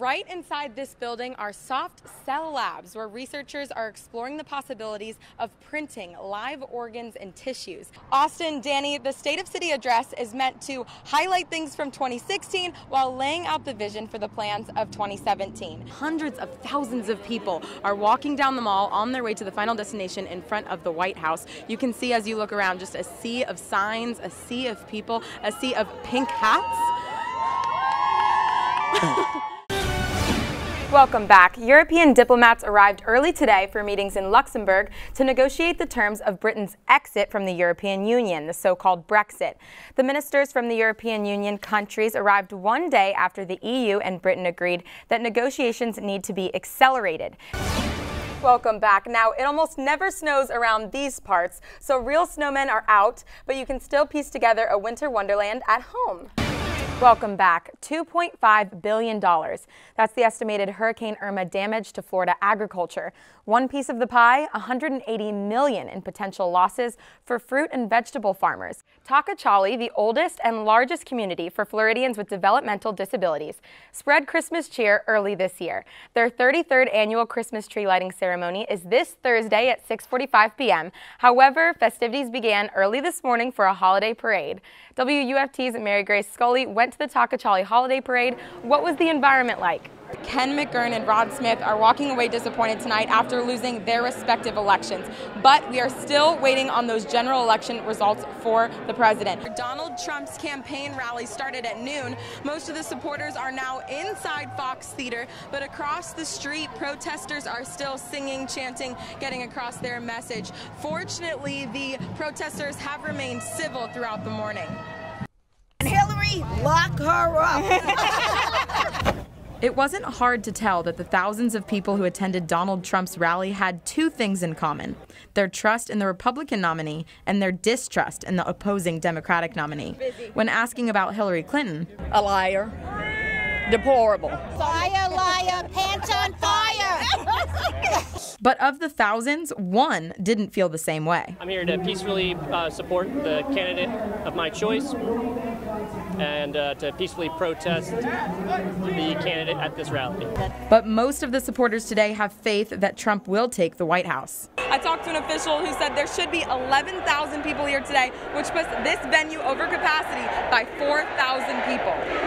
Right inside this building are soft cell labs where researchers are exploring the possibilities of printing live organs and tissues. Austin, Danny, the State of City address is meant to highlight things from 2016 while laying out the vision for the plans of 2017. Hundreds of thousands of people are walking down the mall on their way to the final destination in front of the White House. You can see as you look around just a sea of signs, a sea of people, a sea of pink hats. Welcome back. European diplomats arrived early today for meetings in Luxembourg to negotiate the terms of Britain's exit from the European Union, the so-called Brexit. The ministers from the European Union countries arrived one day after the EU and Britain agreed that negotiations need to be accelerated. Welcome back. Now, it almost never snows around these parts, so real snowmen are out, but you can still piece together a winter wonderland at home. Welcome back. $2.5 billion. That's the estimated Hurricane Irma damage to Florida agriculture. One piece of the pie, 180 million in potential losses for fruit and vegetable farmers. Tacachale, the oldest and largest community for Floridians with developmental disabilities, spread Christmas cheer early this year. Their 33rd annual Christmas tree lighting ceremony is this Thursday at 6:45 p.m. However, festivities began early this morning for a holiday parade. WUFT's Mary Grace Scully went to the Tacachale Holiday Parade. What was the environment like? Ken McGurn and Rod Smith are walking away disappointed tonight after losing their respective elections. But we are still waiting on those general election results for the president. Donald Trump's campaign rally started at noon. Most of the supporters are now inside Fox Theater, but across the street, protesters are still singing, chanting, getting across their message. Fortunately, the protesters have remained civil throughout the morning. Hillary, lock her up. It wasn't hard to tell that the thousands of people who attended Donald Trump's rally had two things in common their trust in the Republican nominee and their distrust in the opposing Democratic nominee. When asking about Hillary Clinton, a liar. Deplorable. Fire, liar, pants on fire. but of the thousands, one didn't feel the same way. I'm here to peacefully uh, support the candidate of my choice and uh, to peacefully protest the candidate at this rally. But most of the supporters today have faith that Trump will take the White House. I talked to an official who said there should be 11,000 people here today, which puts this venue over capacity by 4,000 people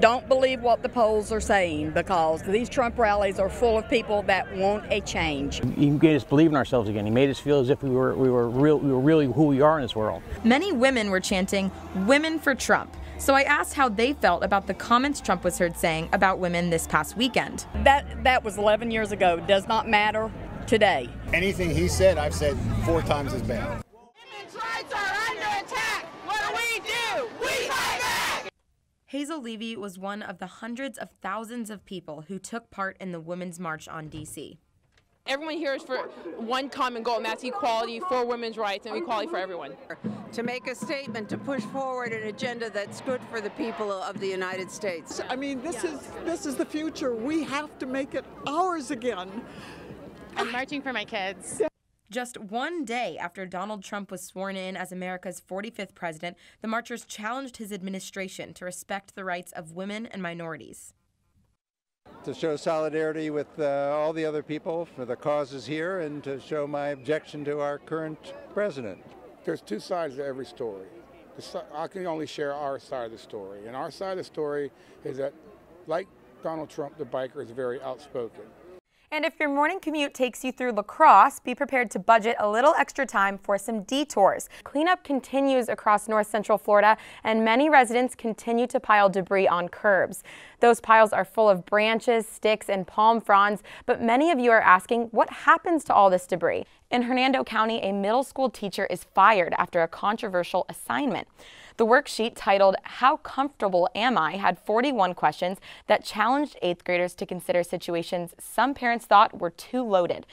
don't believe what the polls are saying because these Trump rallies are full of people that want a change. He made us believe in ourselves again. He made us feel as if we were we were real we were really who we are in this world. Many women were chanting "Women for Trump." So I asked how they felt about the comments Trump was heard saying about women this past weekend. That that was 11 years ago. Does not matter today. Anything he said, I've said four times as bad. Women's rights are under attack. What do we do? We fight back. Hazel Levy was one of the hundreds of thousands of people who took part in the Women's March on D.C. Everyone here is for one common goal, and that's equality for women's rights and equality for everyone. To make a statement to push forward an agenda that's good for the people of the United States. I mean, this is this is the future. We have to make it ours again. I'm marching for my kids. Just one day after Donald Trump was sworn in as America's 45th president, the marchers challenged his administration to respect the rights of women and minorities. To show solidarity with uh, all the other people for the causes here and to show my objection to our current president. There's two sides to every story. I can only share our side of the story. And our side of the story is that, like Donald Trump, the biker is very outspoken. And if your morning commute takes you through LaCrosse, be prepared to budget a little extra time for some detours. Cleanup continues across north central Florida, and many residents continue to pile debris on curbs. Those piles are full of branches, sticks, and palm fronds, but many of you are asking what happens to all this debris. In Hernando County, a middle school teacher is fired after a controversial assignment. The worksheet titled How Comfortable Am I had 41 questions that challenged 8th graders to consider situations some parents thought were too loaded.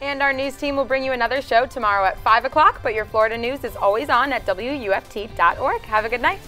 And our news team will bring you another show tomorrow at 5 o'clock, but your Florida news is always on at WUFT.org. Have a good night.